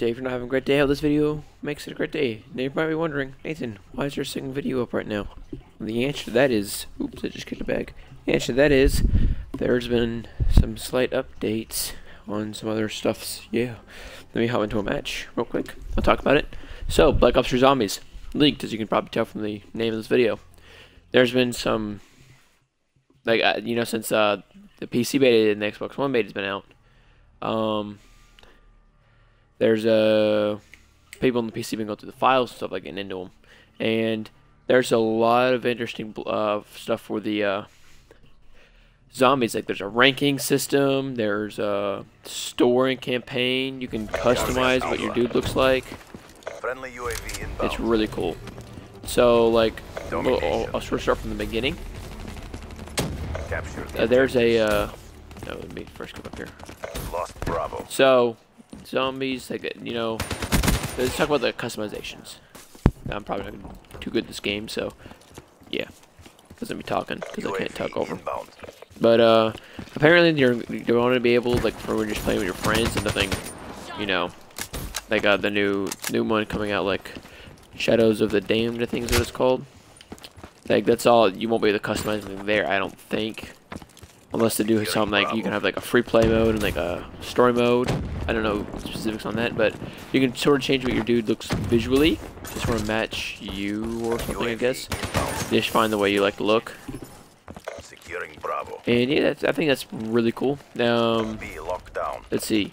day for not having a great day. How this video makes it a great day. Now you might be wondering, Nathan, why is your second video up right now? the answer to that is, oops, I just kicked a bag. The answer to that is, there's been some slight updates on some other stuffs. Yeah. Let me hop into a match real quick. I'll talk about it. So, Black Ops 3 Zombies leaked, as you can probably tell from the name of this video. There's been some, like, uh, you know, since uh, the PC beta and the Xbox One beta has been out, um, there's uh, people on the PC been go through the files and stuff like getting into them, and there's a lot of interesting uh, stuff for the uh, zombies. Like there's a ranking system, there's a story campaign. You can customize what your dude looks like. It's really cool. So like, I'll, I'll start from the beginning. Uh, there's a. Uh, no, let me first come up here. Lost Bravo. So, zombies, like you know, let's talk about the customizations. I'm probably not too good at this game, so yeah, doesn't be talking because I can't talk over. But uh, apparently you're you want to be able like for when you're just playing with your friends and nothing, you know, like uh, the new new one coming out like Shadows of the Damned, I think is what it's called. Like that's all you won't be able to customize anything there, I don't think. Unless they do something like you can have like a free play mode and like a story mode. I don't know specifics on that, but you can sort of change what your dude looks visually. Just want to match you or something, I guess. Just find the way you like to look. And yeah, I think that's really cool. Um, let's see.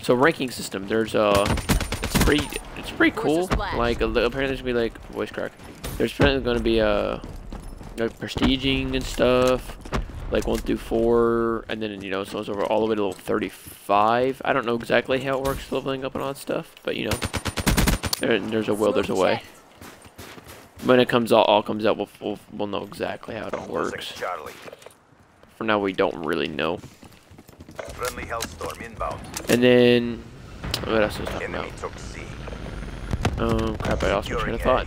So ranking system, there's a, uh, it's pretty, it's pretty cool. Like apparently there's gonna be like voice crack. There's apparently gonna be a, uh, like prestiging and stuff like 1 through 4, and then, you know, so it's over all the way to level 35. I don't know exactly how it works leveling up and all that stuff, but, you know, there, there's a will, there's a way. When it comes all, all comes out, we'll, we'll, we'll know exactly how it all works. For now, we don't really know. Friendly Hellstorm inbound. And then, what else was I talking about? Oh, crap, I also train of thought.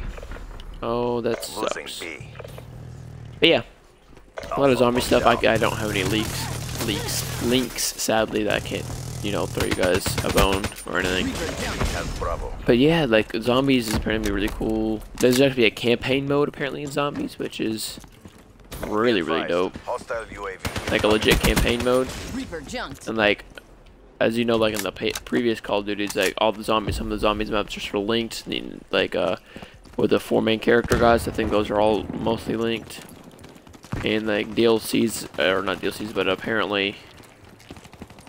Oh, that sucks. But yeah, a lot of zombie stuff. I, I don't have any leaks, leaks, links. Sadly, that I can't, you know, throw you guys a bone or anything. But yeah, like zombies is apparently really cool. There's actually a campaign mode apparently in zombies, which is really really dope. Like a legit campaign mode. And like, as you know, like in the previous Call of Duties, like all the zombies, some of the zombies maps are sort of linked. Like uh, with the four main character guys, I think those are all mostly linked and like DLCs, or not DLCs, but apparently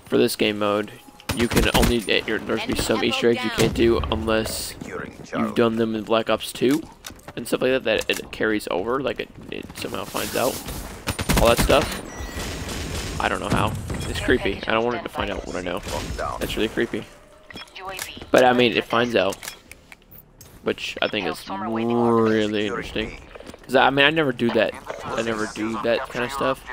for this game mode, you can only, there's be some Easter eggs you can't do unless you've done them in Black Ops 2 and stuff like that, that it carries over, like it, it somehow finds out. All that stuff. I don't know how. It's creepy. I don't want it to find out what I know. That's really creepy. But I mean, it finds out. Which I think is really interesting. Cause I mean, I never do that. I never do that kind of stuff.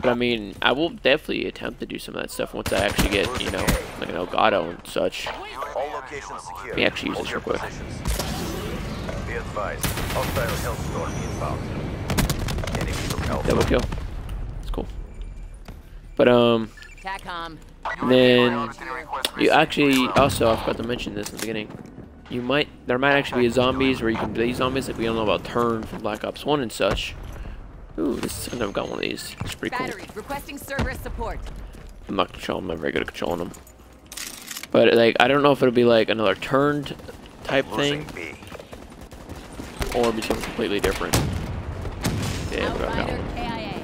But I mean, I will definitely attempt to do some of that stuff once I actually get, you know, like an Elgato and such. Let me actually use this real quick. Double kill. It's cool. But um, then you actually also I forgot to mention this in the beginning you might there might actually be zombies where you can play zombies like we don't know about turn from Black Ops 1 and such. Ooh, this is, I've never got one of these. It's pretty Battery, cool. Requesting Cerberus support. I'm not controlling them, I'm very good at controlling them. But like I don't know if it'll be like another turned type thing. Or be something completely different. Yeah, but I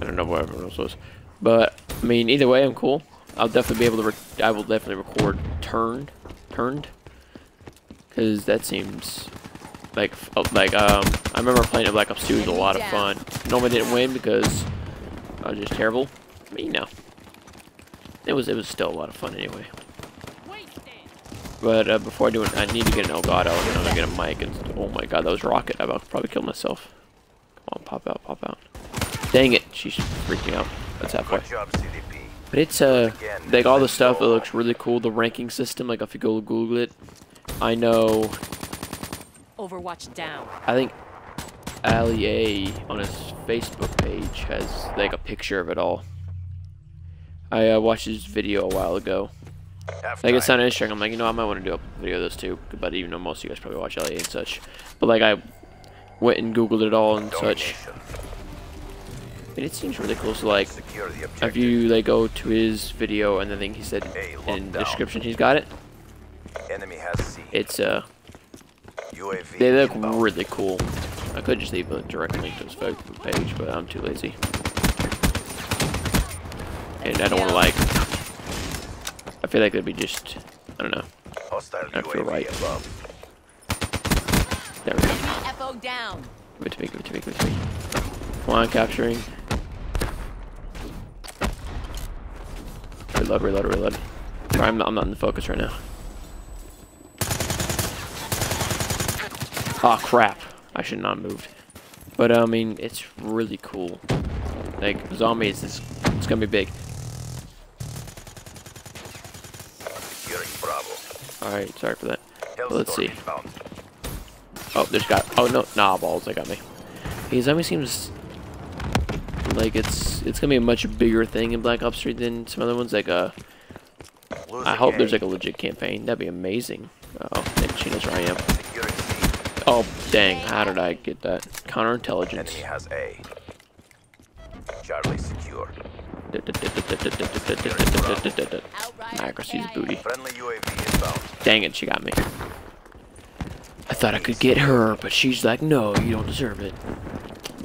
I don't know what everyone else was. But I mean either way I'm cool. I'll definitely be able to. I will definitely record turned, turned, because that seems like oh, like um. I remember playing it Black Ops 2 was a lot of fun. Normally didn't win because I was just terrible. But you know, it was it was still a lot of fun anyway. But uh, before I do it, I need to get an Elgato and I'm gonna get a mic. And oh my god, that was rocket! I about probably kill myself. Come on, pop out, pop out. Dang it, she's freaking out. That's halfway. But it's, uh, like all the stuff, it looks really cool. The ranking system, like if you go Google it, I know. Overwatch down. I think Ali A on his Facebook page has like a picture of it all. I uh, watched his video a while ago. Like it sounded interesting. I'm like, you know, I might want to do a video of this too. But even though most of you guys probably watch Ali A and such, but like I went and googled it all and such. And it seems really cool. So like, if you like go to his video and the thing he said in the description, he's got it. It's uh, they look really cool. I could just leave a direct link to his Facebook page, but I'm too lazy. And I don't want to like. I feel like it'd be just. I don't know. I feel right. There we go. Give it to me, give it to me, give it to me. Come on, capturing. Reload, reload, reload. Sorry, I'm not, I'm not in the focus right now. Oh crap. I should not have moved. But I mean, it's really cool. Like, zombies, is, it's gonna be big. Alright, sorry for that. But let's see. Oh, there's got. Oh no, nah, balls. They got me. Hey, zombie seems like it's it's gonna be a much bigger thing in Black Ops 3 than some other ones. Like a. Uh, I hope there's like a legit campaign. That'd be amazing. Uh oh, she knows where I am. Oh dang! How did I get that? Counterintelligence. Enemy has A. Charlie secure. Accuracy's booty. Dang it, she got me. I thought I could get her, but she's like, no, you don't deserve it.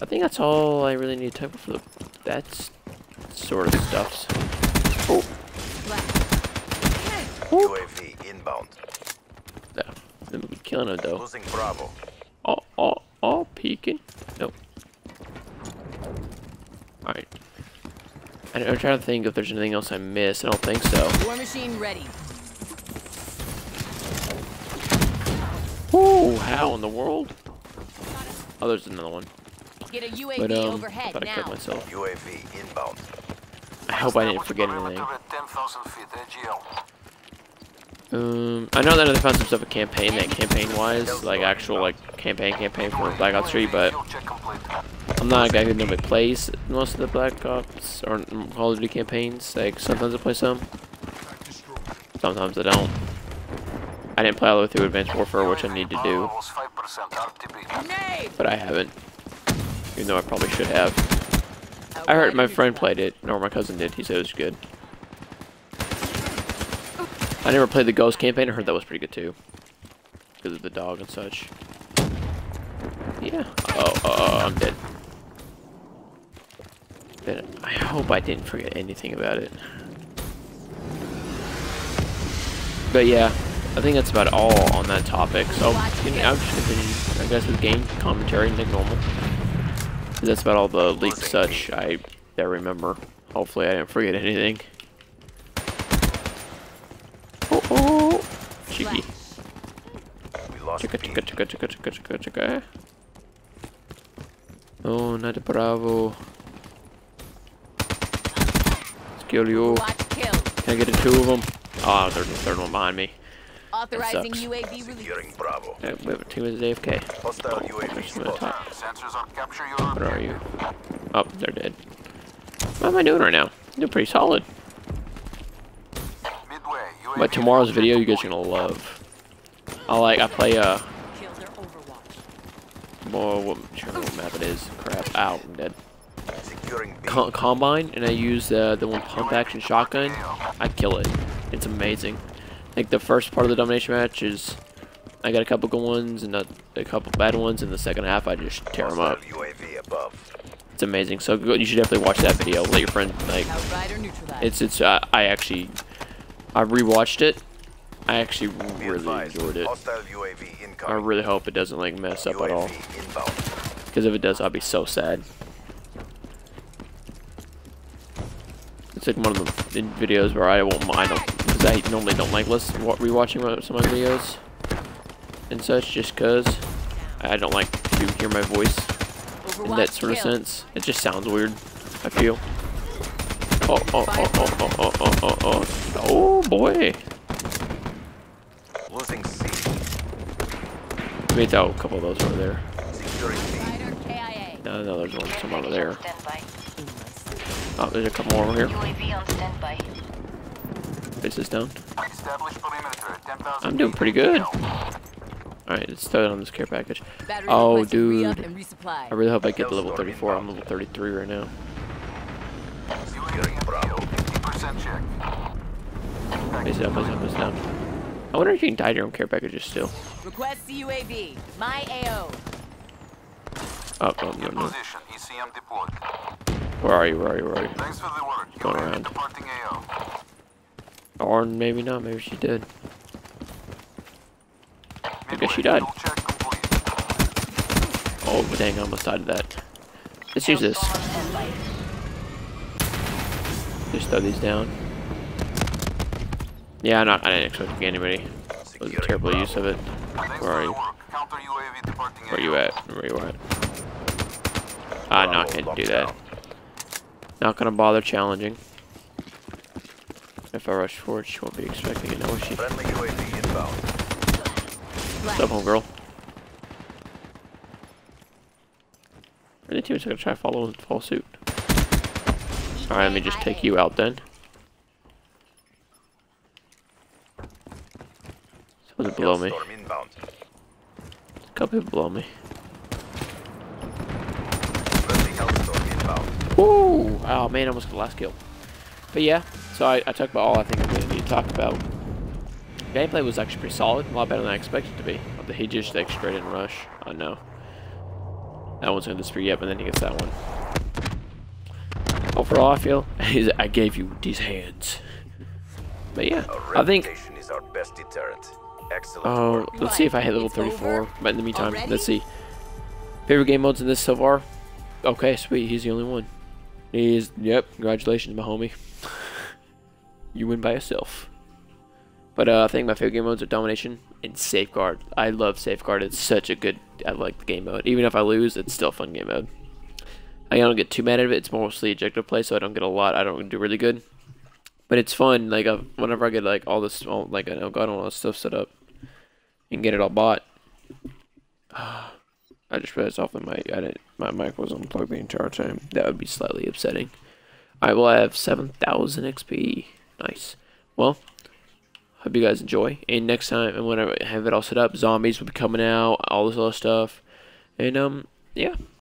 I think that's all I really need to type for the that's sort of stuffs. Oh. UAV inbound. Yeah, then we'll be killing her though. Losing Bravo. Oh, oh, oh, peeking. Nope. Alright. I'm trying to think if there's anything else I missed. I don't think so. War machine ready. Ooh, how in the world? Oh, there's another one. Get a UAV but, um, overhead I thought I killed myself. UAV inbound. I hope I didn't forget anything. Um, I know that I found some stuff a campaign, that campaign-wise, like actual like campaign campaign for Black Ops 3, but I'm not a guy who normally plays most of the Black Ops or Call of Duty campaigns. Like sometimes I play some, sometimes I don't. I didn't play all the way through Advanced Warfare, which I need to do. But I haven't. Even though I probably should have. I heard my friend played it, or my cousin did. He said it was good. I never played the Ghost campaign. I heard that was pretty good too. Because of the dog and such. Yeah. Oh, oh, I'm dead. But I hope I didn't forget anything about it. But yeah, I think that's about all on that topic. So you know, I'll just continue, I guess, with game commentary like normal. That's about all the leaked such I, I remember. Hopefully I didn't forget anything. Oh, oh. oh. Cheeky. Chicka, chicka, chicka, chicka, chicka, chicka, chicka. Oh, not a bravo. Let's kill you. Can I get a two of them? Oh, ah, there's a third one behind me. Authorizing UAV release. Bravo. Yeah, we have a team is AFK. Hostile oh, UAV top. Where are you? Oh, they're dead. What am I doing right now? I'm doing pretty solid. But tomorrow's video you guys are gonna love. I like I play uh Boy, what, what map it is. Crap. Out. I'm dead. Co combine and I use uh, the one pump action shotgun. I kill it. It's amazing. Like the first part of the domination match is I got a couple good ones and a, a couple bad ones. In the second half, I just tear them up. It's amazing. So you should definitely watch that video. Let your friend like. It's it's. Uh, I actually, I rewatched it. I actually really enjoyed it. I really hope it doesn't like mess up at all. Because if it does, I'll be so sad. It's like one of the videos where I won't mind them because I normally don't like listen, rewatching some of my videos and such, just cause I don't like to hear my voice in that sort of sense. It just sounds weird. I feel. Oh oh oh oh oh oh oh oh oh oh boy. Losing C. Maybe a couple of those over there. No, no, there's one some over there. Oh, there's a couple more over here. Place this down. I'm doing pretty good. Alright, let's throw it on this care package. Oh, dude. I really hope I get to level 34. I'm level 33 right now. Place it up, place up, place down. I wonder if you can tie your own care packages still. Request CUAV. My AO. Oh, oh no, no. Where are you? Where are you? Where are you? Thanks for the work. Going around. Departing AO. Or maybe not. Maybe she did. I guess she died. Oh, dang, I almost died of that. Let's use this. Just throw these down. Yeah, I'm not, I didn't expect to get anybody. It was a terrible use of it. Where are you? Where you at? Where you at? Ah, I'm not gonna do that. Not gonna bother challenging. If I rush forward, she won't be expecting it, no, she? Friendly UAV inbound. What's up, homegirl? Are the teammates gonna try to follow and follow suit? Alright, let me just take you out then. Someone's below me. Hellstorm inbound. A couple people below me. Friendly Woo! Oh man, almost got the last kill. But yeah, so I, I talked about all I think I'm going to need to talk about. Gameplay was actually pretty solid, a lot better than I expected it to be. But he just like straight in rush. I know. That one's going to disappear yet, but then he gets that one. Overall, I feel is I gave you these hands. But yeah, I think. reputation is our best deterrent. Excellent Oh, work. let's see if I hit level It's 34. over But in the meantime, already? let's see. Favorite game modes in this so far? Okay, sweet. He's the only one. He's yep. Congratulations, my homie. you win by yourself. But uh, I think my favorite game modes are Domination and Safeguard. I love Safeguard. It's such a good. I like the game mode. Even if I lose, it's still a fun game mode. I don't get too mad at it. It's mostly objective play, so I don't get a lot. I don't do really good. But it's fun. Like uh, whenever I get like all this, all, like I got all this stuff set up, and get it all bought. I just realized off the mic. I didn't. My mic was unplugged the entire time. That would be slightly upsetting. I will have seven thousand XP. Nice. Well, hope you guys enjoy. And next time, and when I have it all set up, zombies will be coming out. All this other stuff. And um, yeah.